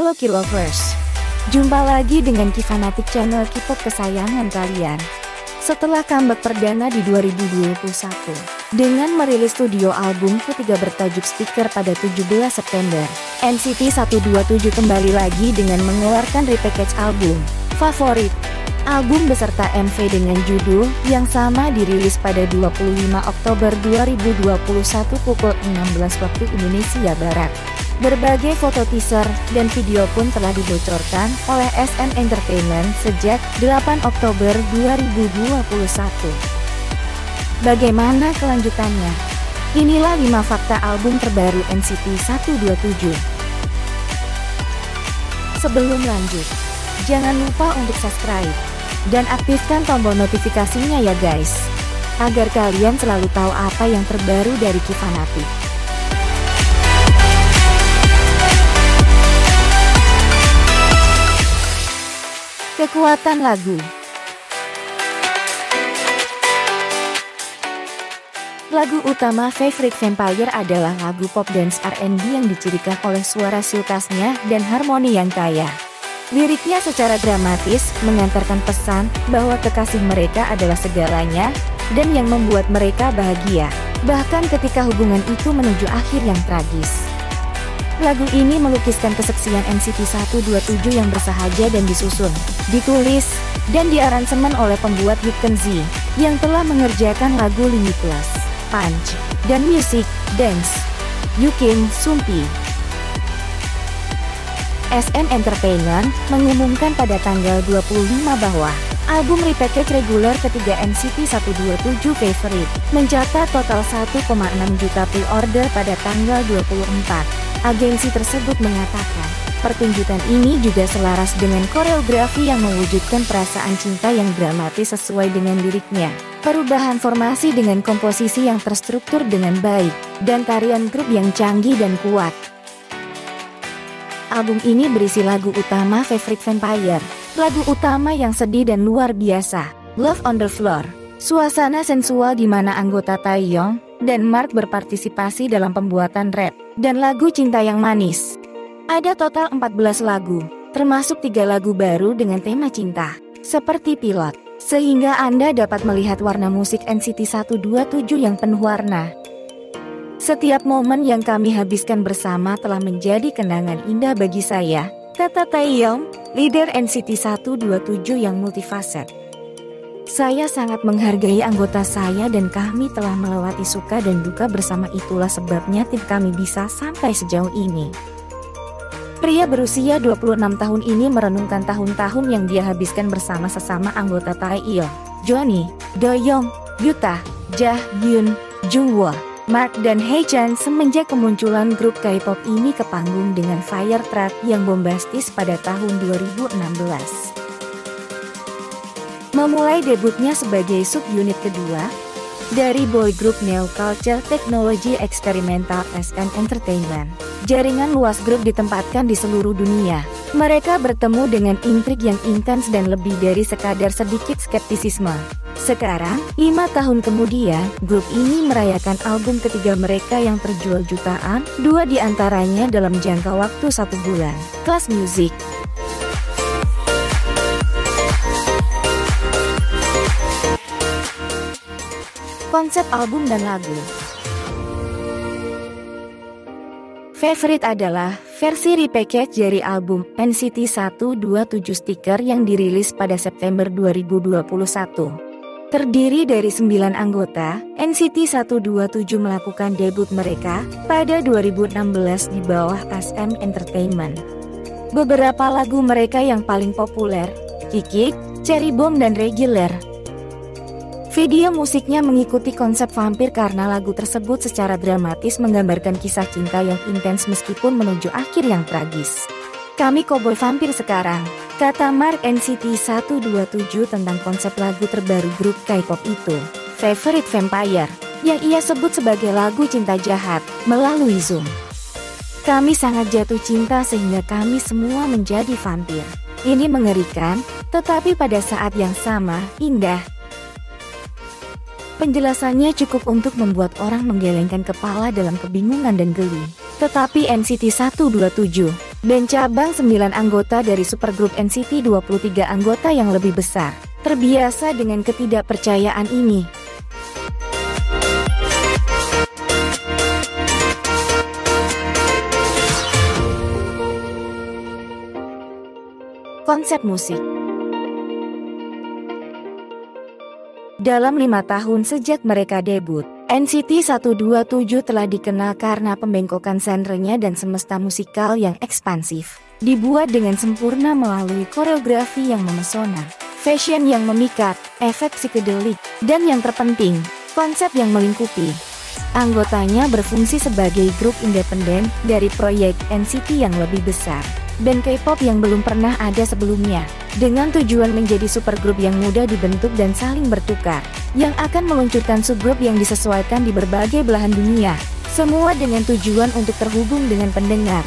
Halo K-Lovers, jumpa lagi dengan Kifanatik channel K-pop kesayangan kalian. Setelah comeback perdana di 2021, dengan merilis studio album ketiga bertajuk Sticker pada 17 September, NCT 127 kembali lagi dengan mengeluarkan repackage album, Favorit. Album beserta MV dengan judul yang sama dirilis pada 25 Oktober 2021 pukul 16 waktu Indonesia Barat. Berbagai foto teaser dan video pun telah dibocorkan oleh SN Entertainment sejak 8 Oktober 2021. Bagaimana kelanjutannya? Inilah 5 fakta album terbaru NCT 127. Sebelum lanjut, jangan lupa untuk subscribe dan aktifkan tombol notifikasinya ya guys, agar kalian selalu tahu apa yang terbaru dari Kifanatik. Kekuatan lagu Lagu utama Favorite Vampire adalah lagu pop dance R&B yang dicirikan oleh suara silkasnya dan harmoni yang kaya. Liriknya secara dramatis mengantarkan pesan bahwa kekasih mereka adalah segalanya dan yang membuat mereka bahagia, bahkan ketika hubungan itu menuju akhir yang tragis. Lagu ini melukiskan keseksian NCT 127 yang bersahaja dan disusun, ditulis, dan diaransemen oleh pembuat Yuk Kenzi, yang telah mengerjakan lagu Limitless, Punch, dan Music, Dance, Yukin Sumpi. SN Entertainment mengumumkan pada tanggal 25 bahwa album repackage reguler ketiga NCT 127 Favorite mencatat total 1,6 juta pre-order pada tanggal 24. Agensi tersebut mengatakan, pertunjukan ini juga selaras dengan koreografi yang mewujudkan perasaan cinta yang dramatis sesuai dengan liriknya. Perubahan formasi dengan komposisi yang terstruktur dengan baik, dan tarian grup yang canggih dan kuat. Album ini berisi lagu utama Favorite Vampire, lagu utama yang sedih dan luar biasa, Love on the Floor. Suasana sensual di mana anggota Taeyong, dan Mark berpartisipasi dalam pembuatan rap dan lagu cinta yang manis. Ada total 14 lagu, termasuk tiga lagu baru dengan tema cinta, seperti pilot, sehingga Anda dapat melihat warna musik NCT 127 yang penuh warna. Setiap momen yang kami habiskan bersama telah menjadi kenangan indah bagi saya, kata Taeyong, leader NCT 127 yang multifaset. Saya sangat menghargai anggota saya dan kami telah melewati suka dan duka bersama itulah sebabnya tim kami bisa sampai sejauh ini. Pria berusia 26 tahun ini merenungkan tahun-tahun yang dia habiskan bersama sesama anggota Taeil, Johnny, Doyoung, Yuta, Jah Yun, Jungwoo, Mark dan Chan semenjak kemunculan grup K-pop ini ke panggung dengan Fire Truck yang bombastis pada tahun 2016. Memulai debutnya sebagai subunit kedua, dari boy group Neo Culture Technology Experimental SM Entertainment. Jaringan luas grup ditempatkan di seluruh dunia. Mereka bertemu dengan intrik yang intens dan lebih dari sekadar sedikit skeptisisme. Sekarang, lima tahun kemudian, grup ini merayakan album ketiga mereka yang terjual jutaan, dua di antaranya dalam jangka waktu satu bulan. Class Music Konsep album dan lagu Favorite adalah versi repackage dari album NCT 127 Sticker yang dirilis pada September 2021. Terdiri dari 9 anggota, NCT 127 melakukan debut mereka pada 2016 di bawah SM Entertainment. Beberapa lagu mereka yang paling populer, Kikik, Cherry Bomb dan Regular, Video musiknya mengikuti konsep vampir karena lagu tersebut secara dramatis menggambarkan kisah cinta yang intens meskipun menuju akhir yang tragis. Kami koboi vampir sekarang, kata Mark NCT 127 tentang konsep lagu terbaru grup K-pop itu, Favorite Vampire, yang ia sebut sebagai lagu cinta jahat, melalui Zoom. Kami sangat jatuh cinta sehingga kami semua menjadi vampir. Ini mengerikan, tetapi pada saat yang sama, indah, Penjelasannya cukup untuk membuat orang menggelengkan kepala dalam kebingungan dan geli. Tetapi NCT 127 Band cabang 9 anggota dari supergrup NCT 23 anggota yang lebih besar. Terbiasa dengan ketidakpercayaan ini, Konsep musik Dalam lima tahun sejak mereka debut, NCT 127 telah dikenal karena pembengkokan genrenya dan semesta musikal yang ekspansif. Dibuat dengan sempurna melalui koreografi yang memesona, fashion yang memikat, efek psikedelik, dan yang terpenting, konsep yang melingkupi. Anggotanya berfungsi sebagai grup independen dari proyek NCT yang lebih besar band K-pop yang belum pernah ada sebelumnya, dengan tujuan menjadi supergrup yang mudah dibentuk dan saling bertukar, yang akan meluncurkan subgrup yang disesuaikan di berbagai belahan dunia, semua dengan tujuan untuk terhubung dengan pendengar.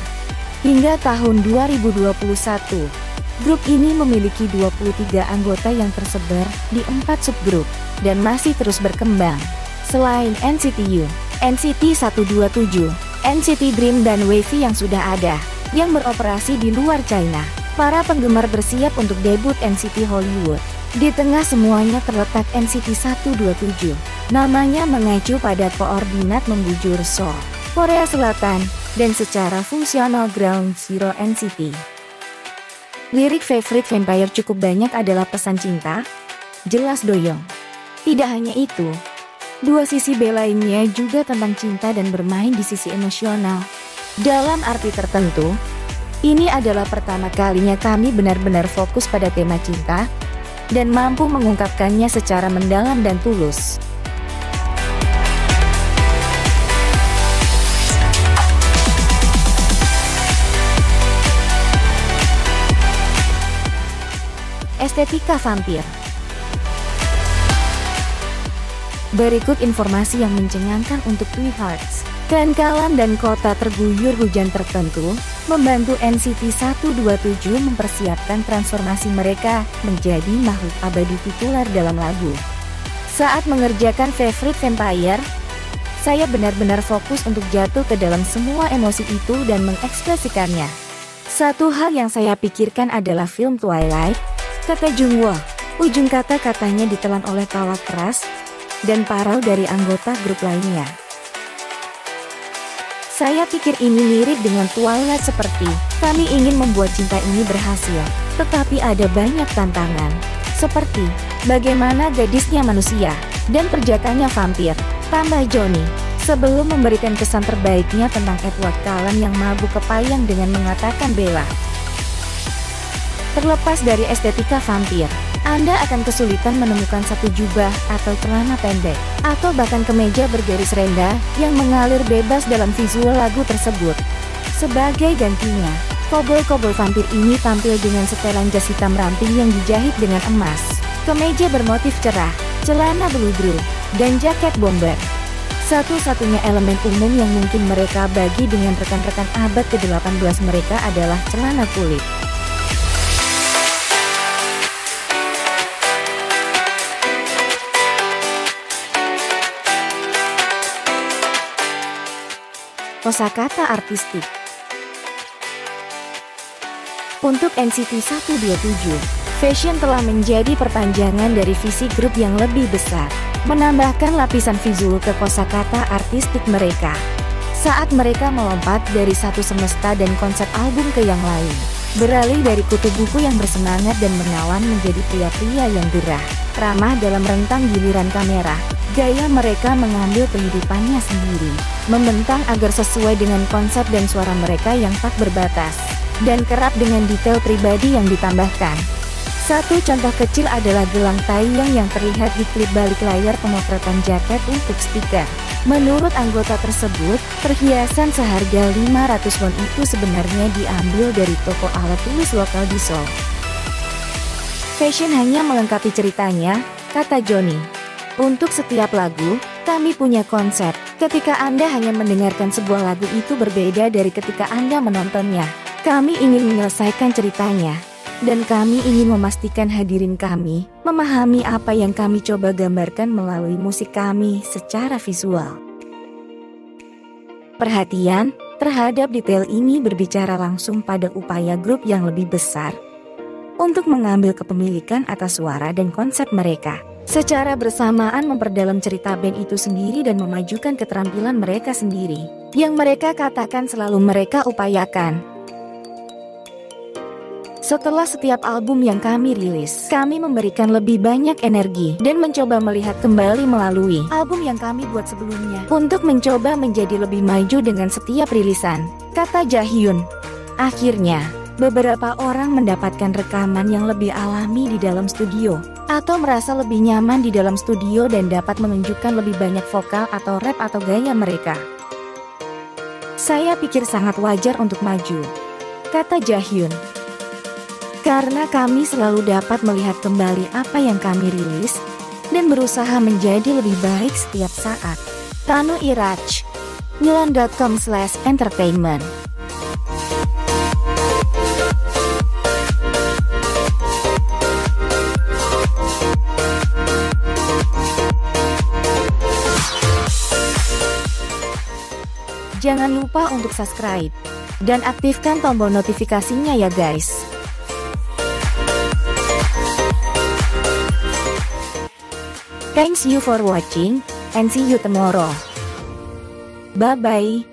Hingga tahun 2021, grup ini memiliki 23 anggota yang tersebar di empat subgrup, dan masih terus berkembang. Selain NCT U, NCT 127, NCT Dream dan Wavy yang sudah ada, yang beroperasi di luar China. Para penggemar bersiap untuk debut NCT Hollywood. Di tengah semuanya terletak NCT 127. Namanya mengacu pada koordinat membujur Seoul, Korea Selatan, dan secara fungsional Ground Zero NCT. Lirik favorite Vampire cukup banyak adalah pesan cinta, jelas doyong. Tidak hanya itu, dua sisi B juga tentang cinta dan bermain di sisi emosional. Dalam arti tertentu, ini adalah pertama kalinya kami benar-benar fokus pada tema cinta dan mampu mengungkapkannya secara mendalam dan tulus. Estetika vampir Berikut informasi yang mencengangkan untuk Twi Hearts. Kalan dan kota terguyur hujan tertentu, membantu NCT 127 mempersiapkan transformasi mereka menjadi makhluk abadi titular dalam lagu. Saat mengerjakan Favorite Vampire, saya benar-benar fokus untuk jatuh ke dalam semua emosi itu dan mengekspresikannya. Satu hal yang saya pikirkan adalah film Twilight, kata Jungwoo. Ujung kata-katanya ditelan oleh tawa keras dan parau dari anggota grup lainnya. Saya pikir ini mirip dengan Twilight seperti, kami ingin membuat cinta ini berhasil, tetapi ada banyak tantangan. Seperti, bagaimana gadisnya manusia, dan perjakaannya vampir, tambah Johnny. Sebelum memberikan kesan terbaiknya tentang Edward Cullen yang mabuk kepayang dengan mengatakan Bella. Terlepas dari estetika vampir, anda akan kesulitan menemukan satu jubah atau celana pendek, atau bahkan kemeja bergaris rendah yang mengalir bebas dalam visual lagu tersebut. Sebagai gantinya, koboi-koboi vampir ini tampil dengan setelan jas hitam ramping yang dijahit dengan emas, kemeja bermotif cerah, celana blue dan jaket bomber. Satu-satunya elemen umum yang mungkin mereka bagi dengan rekan-rekan abad ke-18 mereka adalah celana kulit. Kosakata artistik Untuk NCT 127, fashion telah menjadi perpanjangan dari visi grup yang lebih besar, menambahkan lapisan visual ke kosakata artistik mereka. Saat mereka melompat dari satu semesta dan konsep album ke yang lain, beralih dari kutu buku yang bersemangat dan menawan menjadi pria-pria yang gerah, ramah dalam rentang giliran kamera, Gaya mereka mengambil kehidupannya sendiri, membentang agar sesuai dengan konsep dan suara mereka yang tak berbatas, dan kerap dengan detail pribadi yang ditambahkan. Satu contoh kecil adalah gelang tayang yang terlihat di klip balik layar pemotretan jaket untuk stiker. Menurut anggota tersebut, perhiasan seharga 500 won itu sebenarnya diambil dari toko alat tulis lokal di Seoul. Fashion hanya melengkapi ceritanya, kata Johnny. Untuk setiap lagu, kami punya konsep. Ketika Anda hanya mendengarkan sebuah lagu itu berbeda dari ketika Anda menontonnya. Kami ingin menyelesaikan ceritanya. Dan kami ingin memastikan hadirin kami memahami apa yang kami coba gambarkan melalui musik kami secara visual. Perhatian, terhadap detail ini berbicara langsung pada upaya grup yang lebih besar untuk mengambil kepemilikan atas suara dan konsep mereka. Secara bersamaan memperdalam cerita band itu sendiri dan memajukan keterampilan mereka sendiri, yang mereka katakan selalu mereka upayakan. Setelah setiap album yang kami rilis, kami memberikan lebih banyak energi dan mencoba melihat kembali melalui album yang kami buat sebelumnya untuk mencoba menjadi lebih maju dengan setiap rilisan, kata Jahyun. Akhirnya, beberapa orang mendapatkan rekaman yang lebih alami di dalam studio, atau merasa lebih nyaman di dalam studio dan dapat menunjukkan lebih banyak vokal atau rap atau gaya mereka. Saya pikir sangat wajar untuk maju, kata Jahyun. Karena kami selalu dapat melihat kembali apa yang kami rilis, dan berusaha menjadi lebih baik setiap saat. Tanu Iraj, Milan.com slash entertainment Jangan lupa untuk subscribe dan aktifkan tombol notifikasinya ya guys. Thanks you for watching and see you tomorrow. Bye bye.